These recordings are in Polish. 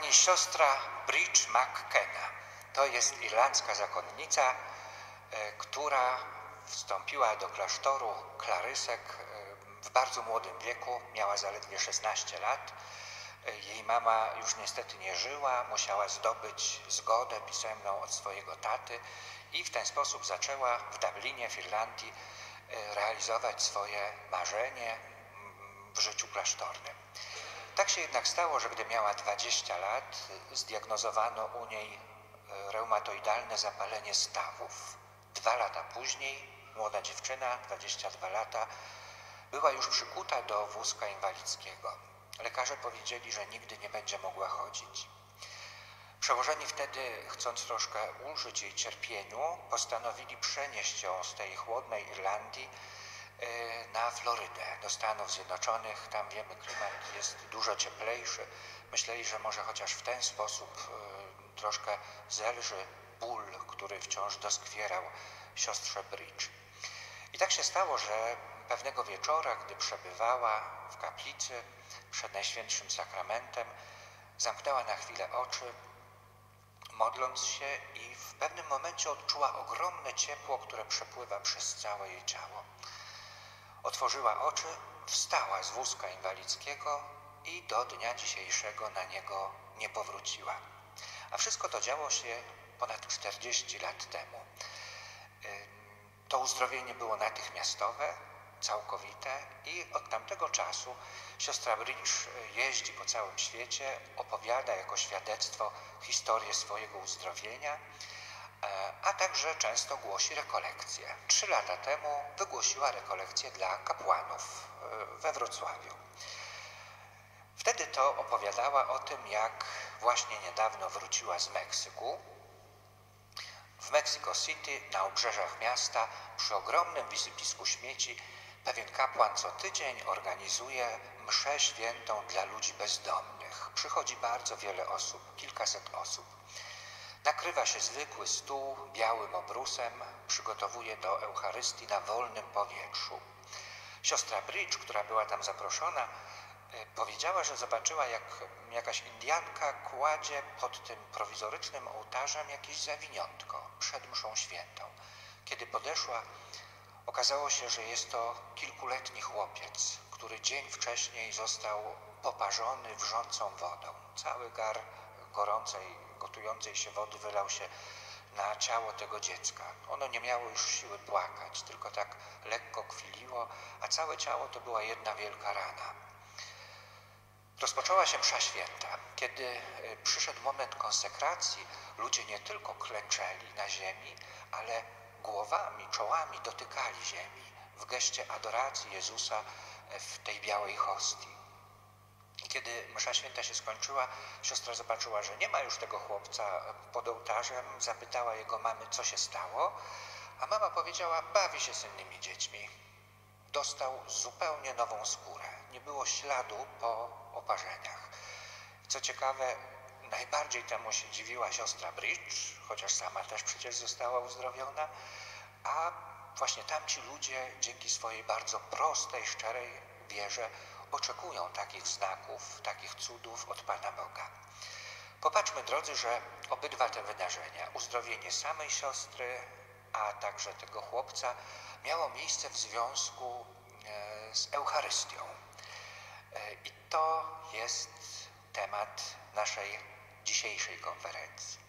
Pani siostra Bridge McKenna to jest irlandzka zakonnica, e, która wstąpiła do klasztoru Klarysek e, w bardzo młodym wieku, miała zaledwie 16 lat. E, jej mama już niestety nie żyła, musiała zdobyć zgodę pisemną od swojego taty i w ten sposób zaczęła w Dublinie, w Irlandii, realizować swoje marzenie w życiu klasztornym. Tak się jednak stało, że gdy miała 20 lat, zdiagnozowano u niej e, reumatoidalne zapalenie stawów. Dwa lata później młoda dziewczyna, 22 lata, była już przykuta do wózka inwalidzkiego. Lekarze powiedzieli, że nigdy nie będzie mogła chodzić. Przełożeni wtedy, chcąc troszkę ulżyć jej cierpieniu, postanowili przenieść ją z tej chłodnej Irlandii na Florydę, do Stanów Zjednoczonych. Tam wiemy, klimat jest dużo cieplejszy. Myśleli, że może chociaż w ten sposób e, troszkę zelży ból, który wciąż doskwierał siostrze Bridge. I tak się stało, że pewnego wieczora, gdy przebywała w kaplicy przed Najświętszym Sakramentem, zamknęła na chwilę oczy, modląc się i w pewnym momencie odczuła ogromne ciepło, które przepływa przez całe jej ciało. Otworzyła oczy, wstała z wózka inwalidzkiego i do dnia dzisiejszego na niego nie powróciła. A wszystko to działo się ponad 40 lat temu. To uzdrowienie było natychmiastowe, całkowite i od tamtego czasu siostra Bridge jeździ po całym świecie, opowiada jako świadectwo historię swojego uzdrowienia a także często głosi rekolekcje. Trzy lata temu wygłosiła rekolekcję dla kapłanów e, we Wrocławiu. Wtedy to opowiadała o tym, jak właśnie niedawno wróciła z Meksyku. W Mexico City, na obrzeżach miasta, przy ogromnym wysypisku śmieci, pewien kapłan co tydzień organizuje mszę świętą dla ludzi bezdomnych. Przychodzi bardzo wiele osób, kilkaset osób. Nakrywa się zwykły stół białym obrusem, przygotowuje do Eucharystii na wolnym powietrzu. Siostra Bridge, która była tam zaproszona, e, powiedziała, że zobaczyła, jak jakaś Indianka kładzie pod tym prowizorycznym ołtarzem jakieś zawiniątko przed mszą świętą. Kiedy podeszła, okazało się, że jest to kilkuletni chłopiec, który dzień wcześniej został poparzony wrzącą wodą. Cały gar gorącej gotującej się wody wylał się na ciało tego dziecka. Ono nie miało już siły płakać, tylko tak lekko kwiliło, a całe ciało to była jedna wielka rana. Rozpoczęła się msza święta. Kiedy e, przyszedł moment konsekracji, ludzie nie tylko klęczeli na ziemi, ale głowami, czołami dotykali ziemi w geście adoracji Jezusa e, w tej białej hostii. Kiedy msza święta się skończyła, siostra zobaczyła, że nie ma już tego chłopca pod ołtarzem, zapytała jego mamy, co się stało, a mama powiedziała, bawi się z innymi dziećmi. Dostał zupełnie nową skórę. Nie było śladu po oparzeniach. Co ciekawe, najbardziej temu się dziwiła siostra Bridge, chociaż sama też przecież została uzdrowiona, a właśnie tamci ludzie dzięki swojej bardzo prostej, szczerej wierze oczekują takich znaków, takich cudów od Pana Boga. Popatrzmy, drodzy, że obydwa te wydarzenia, uzdrowienie samej siostry, a także tego chłopca, miało miejsce w związku e, z Eucharystią. E, I to jest temat naszej dzisiejszej konferencji.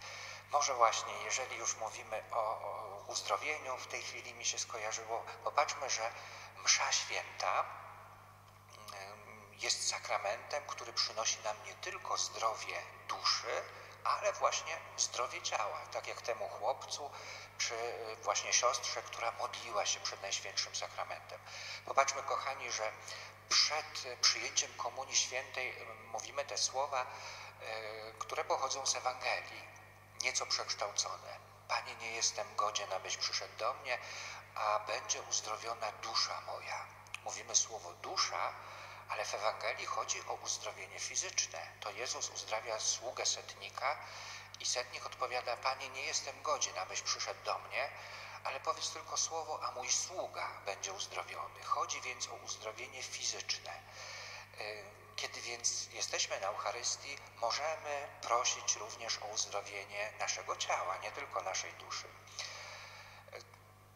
Może właśnie, jeżeli już mówimy o, uzdrowieniu, w tej chwili mi się skojarzyło, popatrzmy, że msza święta jest sakramentem, który przynosi nam nie tylko zdrowie duszy, ale właśnie zdrowie ciała, tak jak temu chłopcu, czy właśnie siostrze, która modliła się przed Najświętszym Sakramentem. Popatrzmy, kochani, że przed przyjęciem Komunii Świętej mówimy te słowa, które pochodzą z Ewangelii, nieco przekształcone. Panie, nie jestem godzien, abyś przyszedł do mnie, a będzie uzdrowiona dusza moja. Mówimy słowo dusza, ale w Ewangelii chodzi o uzdrowienie fizyczne. To Jezus uzdrawia sługę setnika i setnik odpowiada, Panie, nie jestem godzien, abyś przyszedł do mnie, ale powiedz tylko słowo, a mój sługa będzie uzdrowiony. Chodzi więc o uzdrowienie fizyczne. Y, Kiedy więc jesteśmy na Eucharystii, możemy prosić również o uzdrowienie naszego ciała, nie tylko naszej duszy.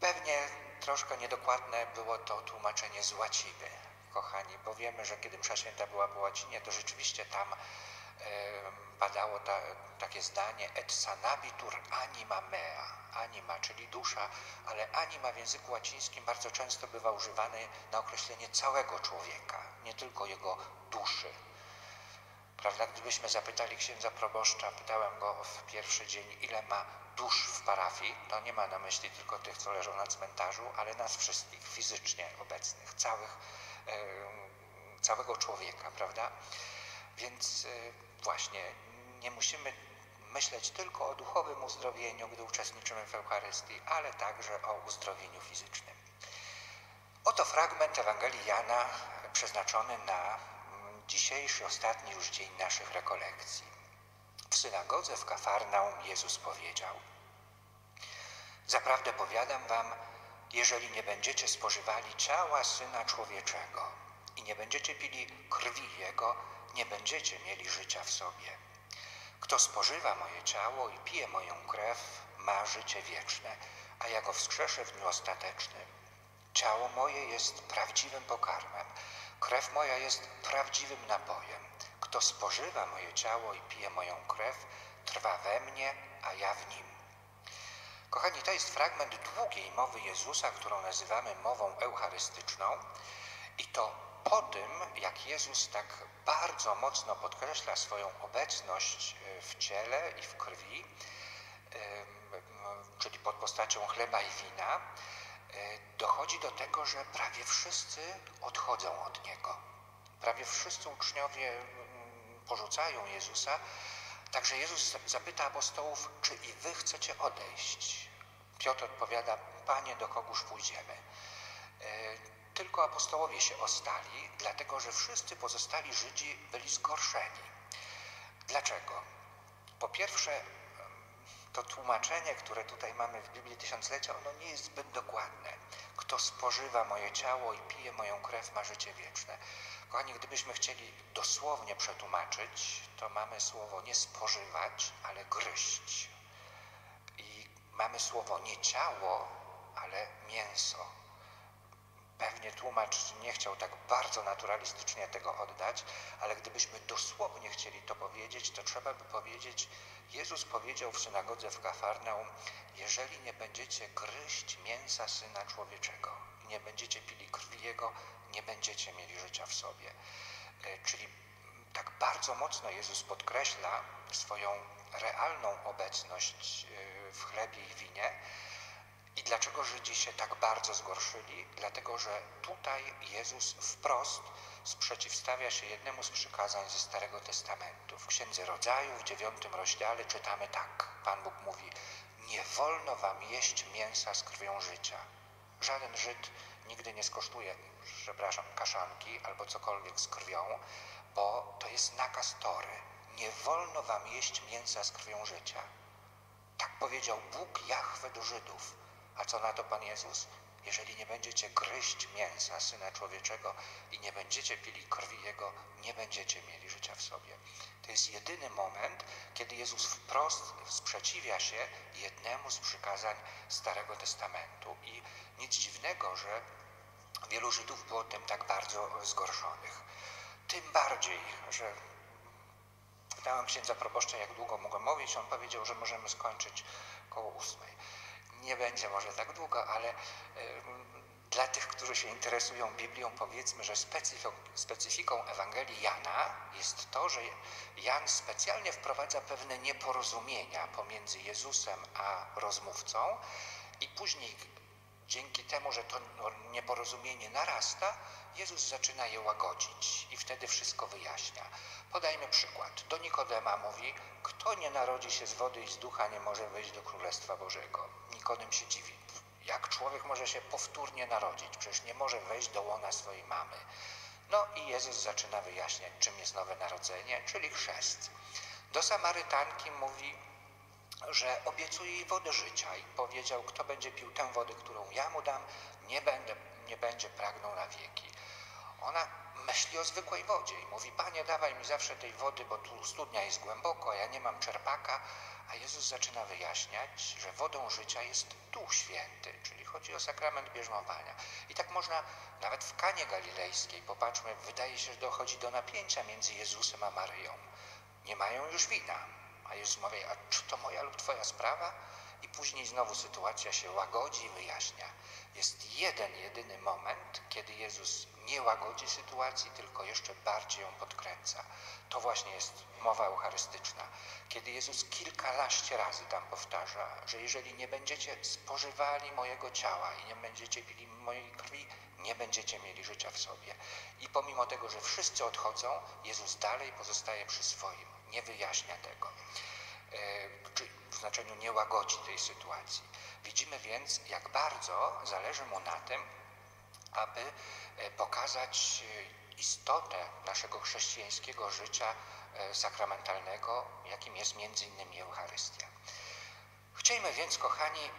Pewnie troszkę niedokładne było to tłumaczenie z łaciny, kochani, bo wiemy, że kiedy msza święta była po łacinie, to rzeczywiście tam padało ta, takie zdanie et sanabitur anima mea, anima, czyli dusza, ale anima w języku łacińskim bardzo często bywa używany na określenie całego człowieka, nie tylko jego duszy. Prawda? Gdybyśmy zapytali księdza proboszcza, pytałem go w pierwszy dzień, ile ma dusz w parafii, to nie ma na myśli tylko tych, co leżą na cmentarzu, ale nas wszystkich fizycznie obecnych, całych, całego człowieka, prawda? Więc e, właśnie nie musimy myśleć tylko o duchowym uzdrowieniu, gdy uczestniczymy w Eucharystii, ale także o uzdrowieniu fizycznym. Oto fragment Ewangelii Jana przeznaczony na dzisiejszy, ostatni już dzień naszych rekolekcji. W synagodze w Kafarnaum Jezus powiedział: Zaprawdę powiadam wam, jeżeli nie będziecie spożywali ciała syna człowieczego i nie będziecie pili krwi jego, nie będziecie mieli życia w sobie. Kto spożywa moje ciało i pije moją krew, ma życie wieczne, a ja go wskrzeszę w dniu ostatecznym. Ciało moje jest prawdziwym pokarmem, krew moja jest prawdziwym napojem. Kto spożywa moje ciało i pije moją krew, trwa we mnie, a ja w nim. Kochani, to jest fragment długiej mowy Jezusa, którą nazywamy mową eucharystyczną i to po tym, jak Jezus tak bardzo mocno podkreśla swoją obecność e, w ciele i w krwi, czyli pod postacią chleba i wina, e, dochodzi do tego, że prawie wszyscy odchodzą od Niego. Prawie wszyscy uczniowie porzucają Jezusa. Także Jezus zapyta apostołów, czy i wy chcecie odejść? Piotr odpowiada, Panie, do kogóż pójdziemy? E, tylko apostołowie się ostali, dlatego że wszyscy pozostali Żydzi byli zgorszeni. Dlaczego? Po pierwsze, to tłumaczenie, które tutaj mamy w Biblii Tysiąclecia, ono nie jest zbyt dokładne. Kto spożywa moje ciało i pije moją krew, ma życie wieczne. Kochani, gdybyśmy chcieli dosłownie przetłumaczyć, to mamy słowo nie spożywać, ale gryźć. I mamy słowo nie ciało, ale mięso. Pewnie tłumacz nie chciał tak bardzo naturalistycznie tego oddać, ale gdybyśmy dosłownie chcieli to powiedzieć, to trzeba by powiedzieć, Jezus powiedział w synagodze w Kafarnaum, jeżeli nie będziecie gryźć mięsa Syna Człowieczego i nie będziecie pili krwi Jego, nie będziecie mieli życia w sobie. E, czyli tak bardzo mocno Jezus podkreśla swoją realną obecność e, w chlebie i winie. I dlaczego Żydzi się tak bardzo zgorszyli? Dlatego, że tutaj Jezus wprost sprzeciwstawia się jednemu z przykazań ze Starego Testamentu. W Księdze Rodzaju w dziewiątym rozdziale czytamy tak. Pan Bóg mówi, nie wolno wam jeść mięsa z krwią życia. Żaden Żyd nigdy nie skosztuje, przepraszam, kaszanki albo cokolwiek z krwią, bo to jest nakaz Tory. Nie wolno wam jeść mięsa z krwią życia. Tak powiedział Bóg Jahwe do Żydów. A co na to Pan Jezus? Jeżeli nie będziecie gryźć mięsa Syna Człowieczego i nie będziecie pili krwi Jego, nie będziecie mieli życia w sobie. To jest jedyny moment, kiedy Jezus wprost sprzeciwia się jednemu z przykazań Starego Testamentu. I nic dziwnego, że wielu Żydów było tym tak bardzo zgorszonych. Tym bardziej, że pytałem księdza proboszcza, jak długo mogę mówić, on powiedział, że możemy skończyć koło ósmej. Nie będzie może tak długo, ale dla tych, którzy się interesują Biblią, powiedzmy, że specyfiką, specyfiką Ewangelii Jana jest to, że Jan specjalnie wprowadza pewne nieporozumienia pomiędzy Jezusem a rozmówcą i później dzięki temu, że to nieporozumienie narasta, Jezus zaczyna je łagodzić i wtedy wszystko wyjaśnia. Podajmy przykład. Do Nikodema mówi, kto nie narodzi się z wody i z ducha, nie może wejść do Królestwa Bożego. Nikodem się dziwi. Jak człowiek może się powtórnie narodzić? Przecież nie może wejść do łona swojej mamy. No i Jezus zaczyna wyjaśniać, czym jest nowe narodzenie, czyli chrzest. Do Samarytanki mówi, że obiecuje jej wodę życia i powiedział, kto będzie pił tę wodę, którą ja mu dam, nie, będę, nie będzie pragnął na wieki. Ona myśli o zwykłej wodzie i mówi, Panie, dawaj mi zawsze tej wody, bo tu studnia jest głęboko, a ja nie mam czerpaka. A Jezus zaczyna wyjaśniać, że wodą życia jest Duch Święty, czyli chodzi o sakrament bierzmowania. I tak można nawet w Kanie Galilejskiej, popatrzmy, wydaje się, że dochodzi do napięcia między Jezusem a Maryją. Nie mają już wina. A Jezus mówi, a czy to moja lub twoja sprawa? I później znowu sytuacja się łagodzi i wyjaśnia. Jest jeden, jedyny moment, kiedy Jezus nie łagodzi sytuacji, tylko jeszcze bardziej ją podkręca. To właśnie jest mowa eucharystyczna. Kiedy Jezus kilkanaście razy tam powtarza, że jeżeli nie będziecie spożywali mojego ciała i nie będziecie pili mojej krwi, nie będziecie mieli życia w sobie. I pomimo tego, że wszyscy odchodzą, Jezus dalej pozostaje przy swoim. Nie wyjaśnia tego. E, czy w znaczeniu nie łagodzi tej sytuacji. Widzimy więc, jak bardzo zależy mu na tym, aby e, pokazać e, istotę naszego chrześcijańskiego życia sakramentalnego, jakim jest między innymi Eucharystia. Chciejmy więc, kochani,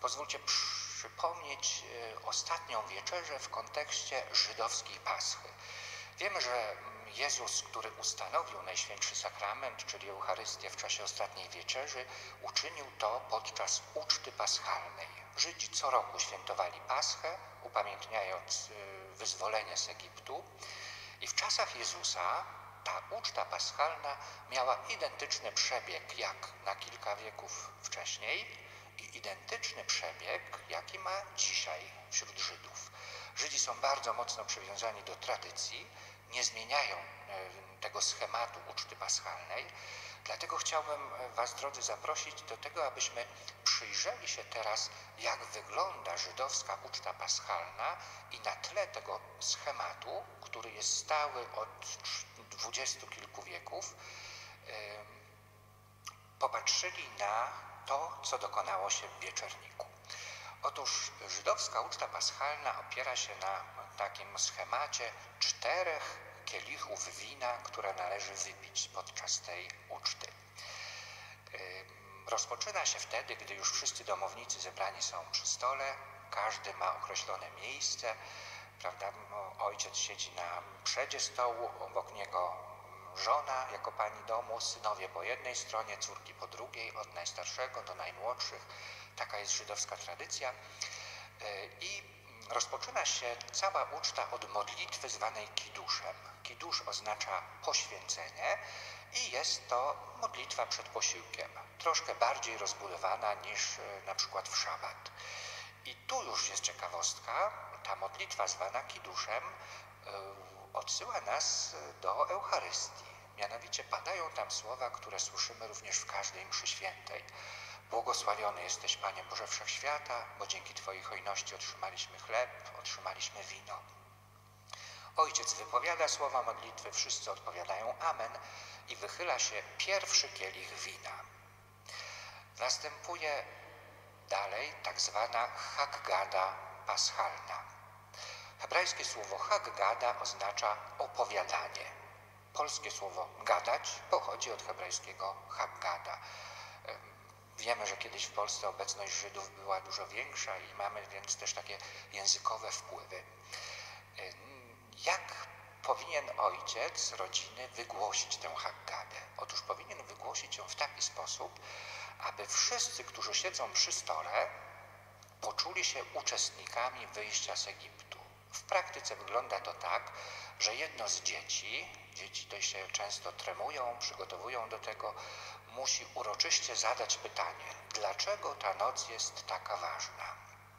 pozwólcie przypomnieć ostatnią wieczerzę w kontekście żydowskiej Paschy. Wiemy, że Jezus, który ustanowił Najświętszy Sakrament, czyli Eucharystię w czasie ostatniej wieczerzy, uczynił to podczas uczty paschalnej. Żydzi co roku świętowali Paschę, upamiętniając y, wyzwolenie z Egiptu. I w czasach Jezusa ta uczta paschalna miała identyczny przebieg jak na kilka wieków wcześniej i identyczny przebieg, jaki ma dzisiaj wśród Żydów. Żydzi są bardzo mocno przywiązani do tradycji, nie zmieniają e, tego schematu uczty paschalnej. Dlatego chciałbym e, Was, drodzy, zaprosić do tego, abyśmy przyjrzeli się teraz, jak wygląda żydowska uczta paschalna i na tle tego schematu, który jest stały od dwudziestu kilku wieków, popatrzyli na to, co dokonało się w wieczerniku. Otóż żydowska uczta paschalna opiera się na takim schemacie czterech kielichów wina, które należy wypić podczas tej uczty. Rozpoczyna się wtedy, gdy już wszyscy domownicy zebrani są przy stole, każdy ma określone miejsce, prawda? Ojciec siedzi na przedzie stołu, obok niego żona jako pani domu, synowie po jednej stronie, córki po drugiej, od najstarszego do najmłodszych. Taka jest żydowska tradycja. I rozpoczyna się cała uczta od modlitwy zwanej kiduszem. Kidusz oznacza poświęcenie i jest to modlitwa przed posiłkiem, troszkę bardziej rozbudowana niż e, na przykład w szabat. I tu już jest ciekawostka, ta modlitwa zwana kiduszem e, odsyła nas do Eucharystii. Mianowicie padają tam słowa, które słyszymy również w każdej mszy świętej. Błogosławiony jesteś, Panie Boże Wszechświata, bo dzięki Twojej hojności otrzymaliśmy chleb, otrzymaliśmy wino. Ojciec wypowiada słowa modlitwy, wszyscy odpowiadają Amen i wychyla się pierwszy kielich wina. Następuje dalej tak zwana Haggada paschalna. Hebrajskie słowo Haggada oznacza opowiadanie. Polskie słowo gadać pochodzi od hebrajskiego Haggada. Wiemy, że kiedyś w Polsce obecność Żydów była dużo większa i mamy więc też takie językowe wpływy. Jak powinien ojciec rodziny wygłosić tę Haggadę? Otóż powinien wygłosić ją w taki sposób, aby wszyscy, którzy siedzą przy stole, poczuli się uczestnikami wyjścia z Egiptu. W praktyce wygląda to tak, że jedno z dzieci, dzieci to się często tremują, przygotowują do tego, musi uroczyście zadać pytanie, dlaczego ta noc jest taka ważna?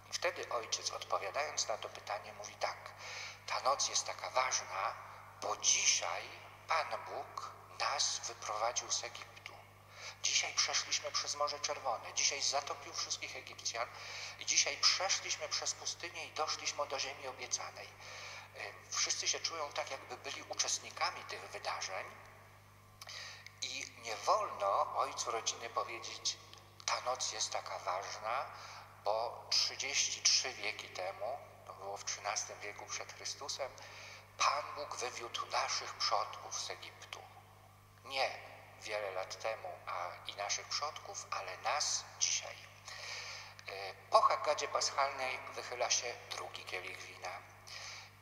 I wtedy ojciec, odpowiadając na to pytanie, mówi tak: Ta noc jest taka ważna, bo dzisiaj Pan Bóg nas wyprowadził z Egiptu. Dzisiaj przeszliśmy przez Morze Czerwone, dzisiaj zatopił wszystkich Egipcjan i dzisiaj przeszliśmy przez pustynię i doszliśmy do ziemi obiecanej. Wszyscy się czują tak, jakby byli uczestnikami tych wydarzeń nie wolno ojcu rodziny powiedzieć, ta noc jest taka ważna, bo 33 wieki temu, to było w XIII wieku przed Chrystusem, Pan Bóg wywiódł naszych przodków z Egiptu. Nie wiele lat temu, a i naszych przodków, ale nas dzisiaj. E, po Haggadzie Paschalnej wychyla się drugi kielich wina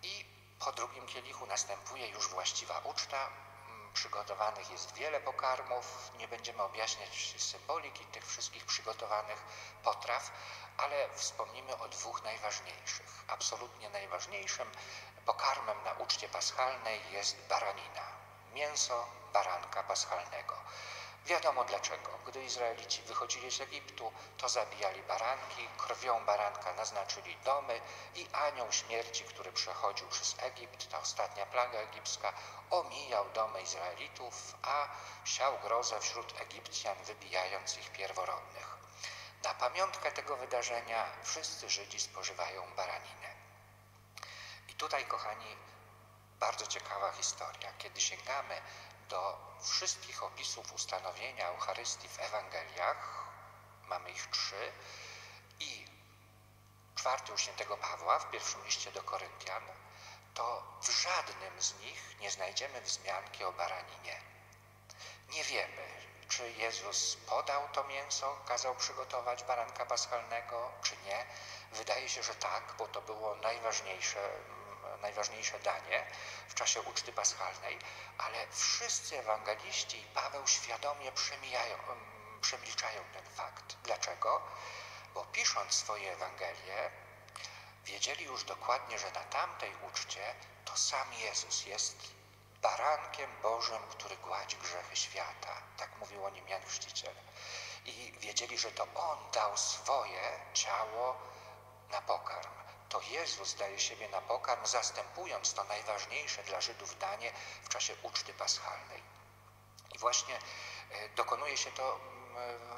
i Po drugim kielichu następuje już właściwa uczta. Przygotowanych jest wiele pokarmów. Nie będziemy objaśniać symboliki tych wszystkich przygotowanych potraw, ale wspomnimy o dwóch najważniejszych. Absolutnie najważniejszym pokarmem na uczcie paschalnej jest baranina, mięso baranka paschalnego. Wiadomo dlaczego. Gdy Izraelici wychodzili z Egiptu, to zabijali baranki, krwią baranka naznaczyli domy i anioł śmierci, który przechodził przez Egipt, ta ostatnia plaga egipska, omijał domy Izraelitów, a siał grozę wśród Egipcjan, wybijając ich pierworodnych. Na pamiątkę tego wydarzenia wszyscy Żydzi spożywają baraninę. I tutaj, kochani, bardzo ciekawa historia. Kiedy sięgamy do wszystkich opisów ustanowienia Eucharystii w Ewangeliach, mamy ich trzy, i czwarty u świętego Pawła w pierwszym liście do Koryntian, to w żadnym z nich nie znajdziemy wzmianki o baraninie. Nie wiemy, czy Jezus podał to mięso, kazał przygotować baranka paschalnego, czy nie. Wydaje się, że tak, bo to było najważniejsze, najważniejsze danie w czasie uczty paschalnej, ale wszyscy ewangeliści i Paweł świadomie przemilczają ten fakt. Dlaczego? Bo pisząc swoje Ewangelie, wiedzieli już dokładnie, że na tamtej uczcie to sam Jezus jest barankiem Bożym, który gładzi grzechy świata. Tak mówił o nim Jan Chrzciciel. I wiedzieli, że to On dał swoje ciało na pokarm. To Jezus daje siebie na pokarm, zastępując to najważniejsze dla Żydów danie w czasie uczty paschalnej. I właśnie dokonuje się to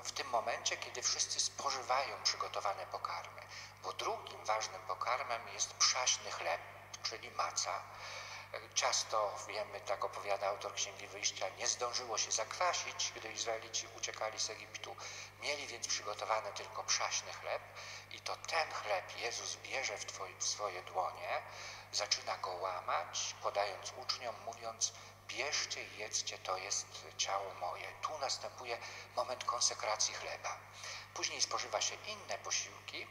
w tym momencie, kiedy wszyscy spożywają przygotowane pokarmy. Bo drugim ważnym pokarmem jest przaśny chleb, czyli maca. Ciasto, wiemy, tak opowiada autor Księgi Wyjścia, nie zdążyło się zakwasić, gdy Izraelici uciekali z Egiptu. Mieli więc przygotowany tylko przaśny chleb i to ten chleb Jezus bierze w, twoje, w swoje dłonie, zaczyna go łamać, podając uczniom, mówiąc bierzcie i jedzcie, to jest ciało moje. Tu następuje moment konsekracji chleba. Później spożywa się inne posiłki,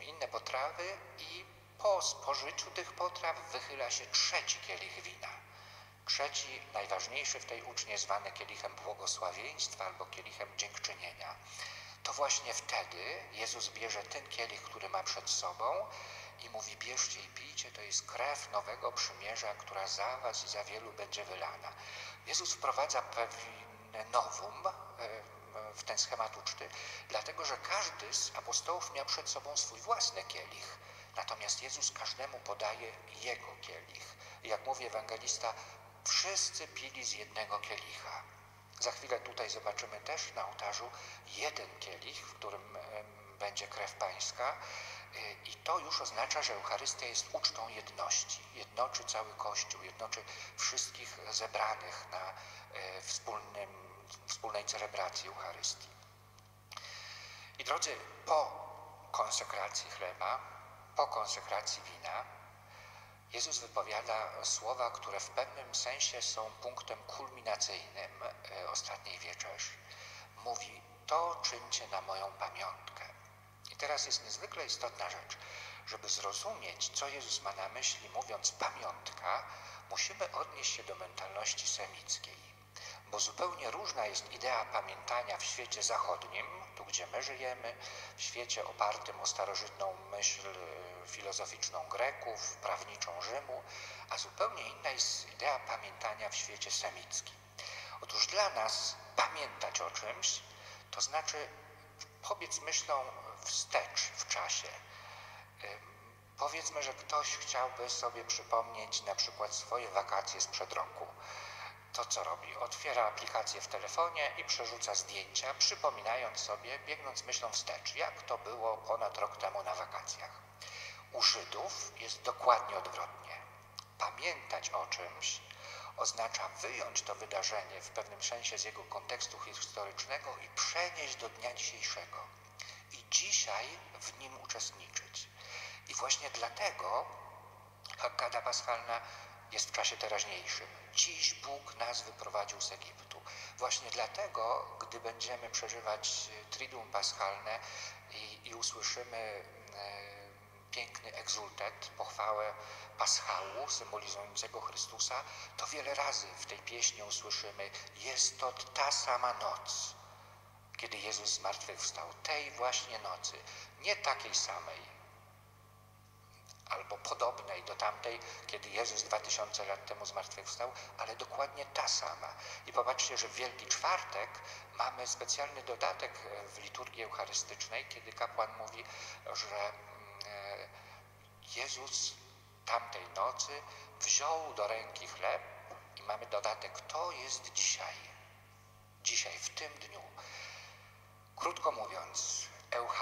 inne potrawy i po spożyciu tych potraw wychyla się trzeci kielich wina. Trzeci, najważniejszy w tej ucznie, zwany kielichem błogosławieństwa albo kielichem dziękczynienia. To właśnie wtedy Jezus bierze ten kielich, który ma przed sobą i mówi bierzcie i pijcie, to jest krew nowego przymierza, która za was i za wielu będzie wylana. Jezus wprowadza pewne nowum w ten schemat uczty, dlatego że każdy z apostołów miał przed sobą swój własny kielich. Natomiast Jezus każdemu podaje jego kielich. Jak mówi ewangelista, wszyscy pili z jednego kielicha. Za chwilę tutaj zobaczymy też na ołtarzu jeden kielich, w którym będzie krew pańska. I to już oznacza, że Eucharystia jest ucztą jedności. Jednoczy cały Kościół, jednoczy wszystkich zebranych na wspólnym, wspólnej celebracji Eucharystii. I drodzy, po konsekracji chleba, po konsekracji wina, Jezus wypowiada słowa, które w pewnym sensie są punktem kulminacyjnym ostatniej wieczerzy. Mówi, to czyńcie na moją pamiątkę. I teraz jest niezwykle istotna rzecz. Żeby zrozumieć, co Jezus ma na myśli, mówiąc pamiątka, musimy odnieść się do mentalności semickiej. Bo zupełnie różna jest idea pamiętania w świecie zachodnim, tu gdzie my żyjemy, w świecie opartym o starożytną myśl filozoficzną Greków, prawniczą Rzymu, a zupełnie inna jest idea pamiętania w świecie semickim. Otóż dla nas pamiętać o czymś, to znaczy powiedz myślą wstecz w czasie. Powiedzmy, że ktoś chciałby sobie przypomnieć na przykład swoje wakacje sprzed roku. To co robi? Otwiera aplikację w telefonie i przerzuca zdjęcia, przypominając sobie, biegnąc myślą wstecz, jak to było ponad rok temu na wakacjach. U Żydów jest dokładnie odwrotnie. Pamiętać o czymś oznacza wyjąć to wydarzenie w pewnym sensie z jego kontekstu historycznego i przenieść do dnia dzisiejszego. I dzisiaj w nim uczestniczyć. I właśnie dlatego Haggada Paschalna jest w czasie teraźniejszym. Dziś Bóg nas wyprowadził z Egiptu. Właśnie dlatego, gdy będziemy przeżywać Triduum Paschalne i, i usłyszymy piękny egzultet, pochwałę paschału symbolizującego Chrystusa, to wiele razy w tej pieśni usłyszymy, jest to ta sama noc, kiedy Jezus zmartwychwstał, tej właśnie nocy, nie takiej samej, albo podobnej do tamtej, kiedy Jezus dwa tysiące lat temu zmartwychwstał, ale dokładnie ta sama. I popatrzcie, że w Wielki Czwartek mamy specjalny dodatek w liturgii eucharystycznej, kiedy kapłan mówi, że mm, e, Jezus tamtej nocy wziął do ręki chleb i mamy dodatek, to jest dzisiaj. Dzisiaj, w tym dniu. Krótko mówiąc,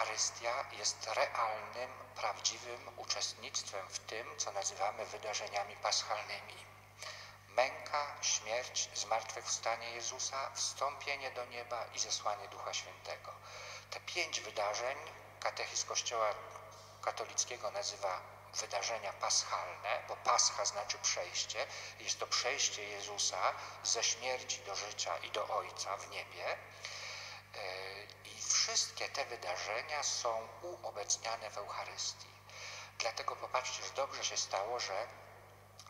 Eucharystia jest realnym, prawdziwym uczestnictwem w tym, co nazywamy wydarzeniami paschalnymi. Męka, śmierć, zmartwychwstanie Jezusa, wstąpienie do nieba i zesłanie Ducha Świętego. Te pięć wydarzeń katechizm Kościoła katolickiego nazywa wydarzenia paschalne, bo pascha znaczy przejście. Jest to przejście Jezusa ze śmierci do życia i do Ojca w niebie. Wszystkie te wydarzenia są uobecniane w Eucharystii. Dlatego popatrzcie, że dobrze się stało, że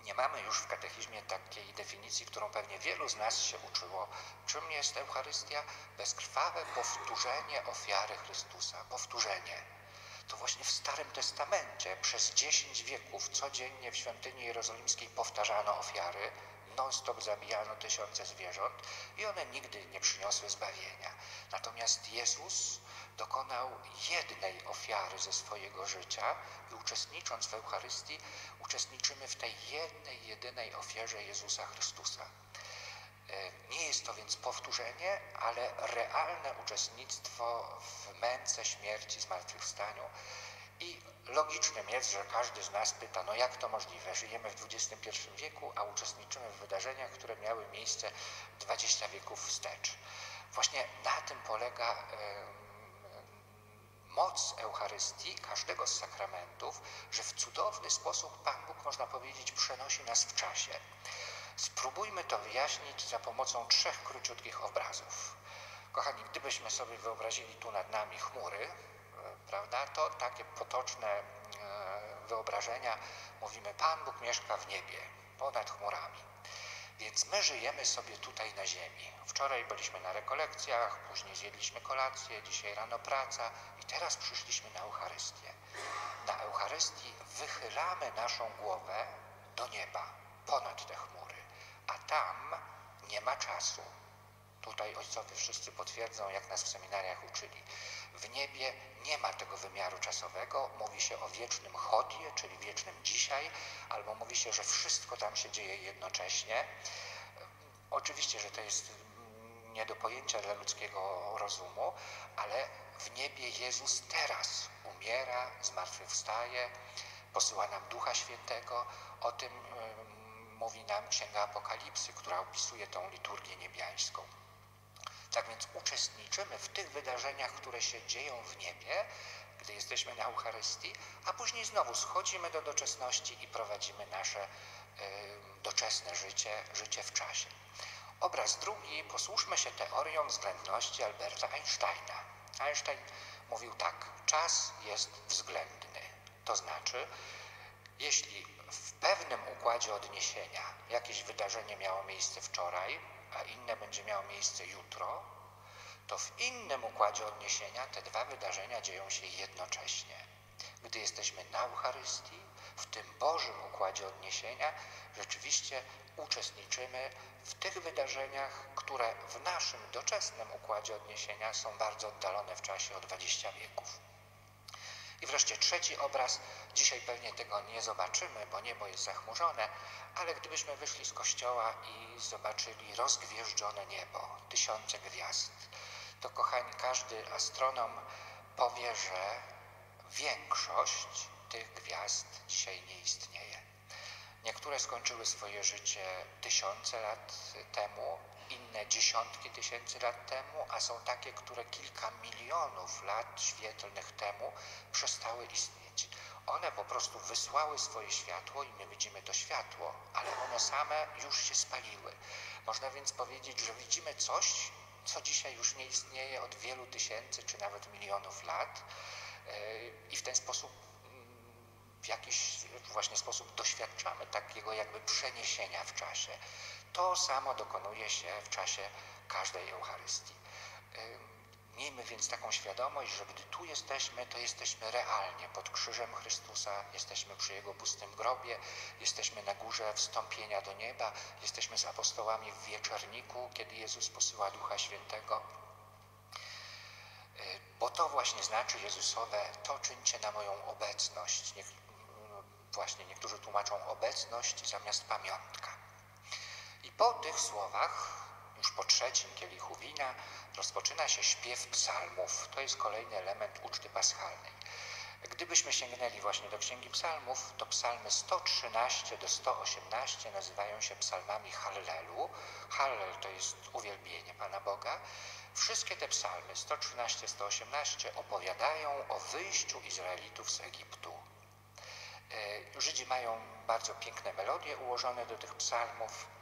nie mamy już w katechizmie takiej definicji, którą pewnie wielu z nas się uczyło. Czym jest Eucharystia? Bezkrwawe powtórzenie ofiary Chrystusa. Powtórzenie. To właśnie w Starym Testamencie przez dziesięć wieków codziennie w świątyni jerozolimskiej powtarzano ofiary, non-stop zabijano tysiące zwierząt i one nigdy nie przyniosły zbawienia. Natomiast Jezus dokonał jednej ofiary ze swojego życia i uczestnicząc w Eucharystii, uczestniczymy w tej jednej, jedynej ofierze Jezusa Chrystusa. E, nie jest to więc powtórzenie, ale realne uczestnictwo w męce, śmierci, zmartwychwstaniu. I logicznym jest, że każdy z nas pyta, no jak to możliwe? Żyjemy w XXI wieku, a uczestniczymy w wydarzeniach, które miały miejsce 20 wieków wstecz. Właśnie na tym polega moc Eucharystii, każdego z sakramentów, że w cudowny sposób Pan Bóg, można powiedzieć, przenosi nas w czasie. Spróbujmy to wyjaśnić za pomocą trzech króciutkich obrazów. Kochani, gdybyśmy sobie wyobrazili tu nad nami chmury, prawda, to takie potoczne e, wyobrażenia mówimy, Pan Bóg mieszka w niebie, ponad chmurami. Więc my żyjemy sobie tutaj na ziemi. Wczoraj byliśmy na rekolekcjach, później zjedliśmy kolację, dzisiaj rano praca i teraz przyszliśmy na Eucharystię. Na Eucharystii wychylamy naszą głowę do nieba, ponad te chmury, a tam nie ma czasu. Tutaj ojcowie wszyscy potwierdzą, jak nas w seminariach uczyli. W niebie nie ma tego wymiaru czasowego, mówi się o wiecznym chodzie, czyli wiecznym dzisiaj, albo mówi się, że wszystko tam się dzieje jednocześnie. Oczywiście, że to jest nie do pojęcia dla ludzkiego rozumu, ale w niebie Jezus teraz umiera, zmartwychwstaje, posyła nam Ducha Świętego. O tym mówi nam Księga Apokalipsy, która opisuje tą liturgię niebiańską. Tak więc uczestniczymy w tych wydarzeniach, które się dzieją w niebie, gdy jesteśmy na Eucharystii, a później znowu schodzimy do doczesności i prowadzimy nasze y, doczesne życie, życie w czasie. Obraz drugi, posłuszmy się teorią względności Alberta Einsteina. Einstein mówił tak, czas jest względny. To znaczy, jeśli w pewnym układzie odniesienia jakieś wydarzenie miało miejsce wczoraj, a inne będzie miało miejsce jutro, to w innym układzie odniesienia te dwa wydarzenia dzieją się jednocześnie. Gdy jesteśmy na Eucharystii, w tym Bożym układzie odniesienia, rzeczywiście uczestniczymy w tych wydarzeniach, które w naszym doczesnym układzie odniesienia są bardzo oddalone w czasie o 20 wieków. I wreszcie trzeci obraz. Dzisiaj pewnie tego nie zobaczymy, bo niebo jest zachmurzone, ale gdybyśmy wyszli z kościoła i zobaczyli rozgwieżdżone niebo, tysiące gwiazd, to kochani, każdy astronom powie, że większość tych gwiazd dzisiaj nie istnieje. Niektóre skończyły swoje życie tysiące lat temu, inne dziesiątki tysięcy lat temu, a są takie, które kilka milionów lat świetlnych temu przestały istnieć. One po prostu wysłały swoje światło i my widzimy to światło, ale one same już się spaliły. Można więc powiedzieć, że widzimy coś, co dzisiaj już nie istnieje od wielu tysięcy czy nawet milionów lat e, i w ten sposób mm, w jakiś właśnie sposób doświadczamy takiego jakby przeniesienia w czasie. To samo dokonuje się w czasie każdej Eucharystii. Miejmy więc taką świadomość, że gdy tu jesteśmy, to jesteśmy realnie pod krzyżem Chrystusa, jesteśmy przy Jego pustym grobie, jesteśmy na górze wstąpienia do nieba, jesteśmy z apostołami w wieczorniku, kiedy Jezus posyła Ducha Świętego. Bo to właśnie znaczy Jezusowe, to czyńcie na moją obecność. Właśnie niektórzy tłumaczą obecność zamiast pamiątka. Po tych słowach, już po trzecim kielichu wina, rozpoczyna się śpiew psalmów. To jest kolejny element uczty paschalnej. Gdybyśmy sięgnęli właśnie do Księgi Psalmów, to psalmy 113 do 118 nazywają się psalmami Hallelu. Hallel to jest uwielbienie Pana Boga. Wszystkie te psalmy 113-118 opowiadają o wyjściu Izraelitów z Egiptu. E, Żydzi mają bardzo piękne melodie ułożone do tych psalmów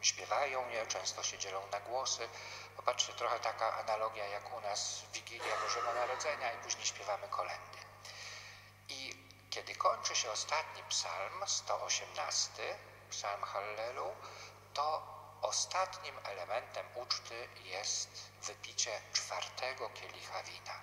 śpiewają je, często się dzielą na głosy. Popatrzcie, trochę taka analogia jak u nas Wigilia Bożego Narodzenia i później śpiewamy kolendy. I kiedy kończy się ostatni psalm, 118, psalm Hallelu, to ostatnim elementem uczty jest wypicie czwartego kielicha wina.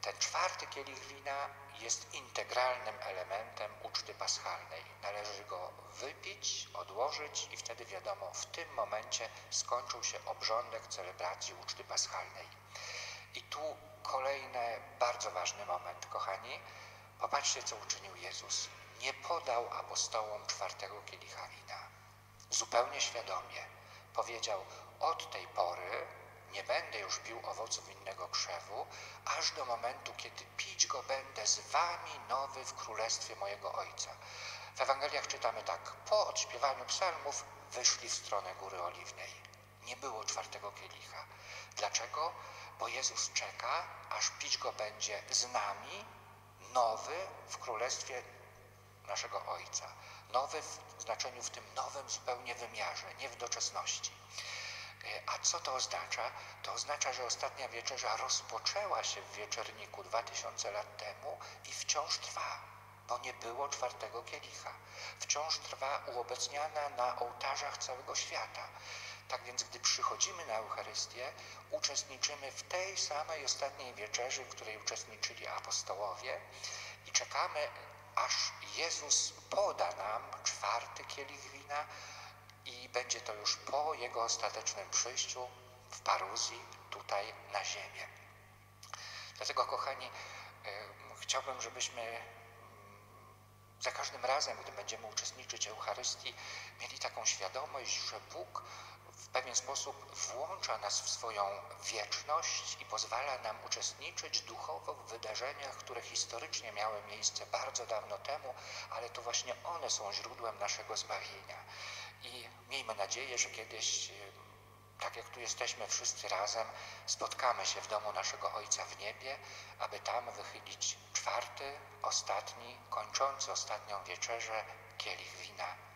Ten czwarty kielich wina jest integralnym elementem uczty paschalnej. Należy go wypić, odłożyć i wtedy wiadomo, w tym momencie skończył się obrządek celebracji uczty paschalnej. I tu kolejny bardzo ważny moment, kochani. Popatrzcie, co uczynił Jezus. Nie podał apostołom czwartego kielicha wina. Zupełnie świadomie powiedział, od tej pory nie będę już pił owoców innego krzewu, aż do momentu, kiedy z wami nowy w królestwie mojego Ojca. W Ewangeliach czytamy tak. Po odśpiewaniu psalmów wyszli w stronę Góry Oliwnej. Nie było czwartego kielicha. Dlaczego? Bo Jezus czeka, aż pić go będzie z nami, nowy w królestwie naszego Ojca. Nowy w znaczeniu w tym nowym zupełnie wymiarze, nie w doczesności. E, a co to oznacza? To oznacza, że ostatnia wieczerza rozpoczęła się w wieczorniku 2000 lat temu i wciąż trwa, bo nie było czwartego kielicha. Wciąż trwa uobecniana na ołtarzach całego świata. Tak więc, gdy przychodzimy na Eucharystię, uczestniczymy w tej samej ostatniej wieczerzy, w której uczestniczyli apostołowie i czekamy, aż Jezus poda nam czwarty kielich wina, będzie to już po Jego ostatecznym przyjściu w paruzji tutaj na ziemię. Dlatego, kochani, chciałbym, żebyśmy mm, za każdym razem, gdy będziemy uczestniczyć w Eucharystii, mieli taką świadomość, że Bóg w pewien sposób włącza nas w swoją wieczność i pozwala nam uczestniczyć duchowo w wydarzeniach, które historycznie miały miejsce bardzo dawno temu, ale to właśnie one są źródłem naszego zbawienia. Miejmy nadzieję, że kiedyś, tak jak tu jesteśmy wszyscy razem, spotkamy się w domu naszego Ojca w niebie, aby tam wychylić czwarty, ostatni, kończący ostatnią wieczerzę kielich wina